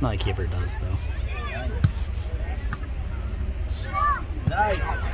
Not like he ever does, though. Nice.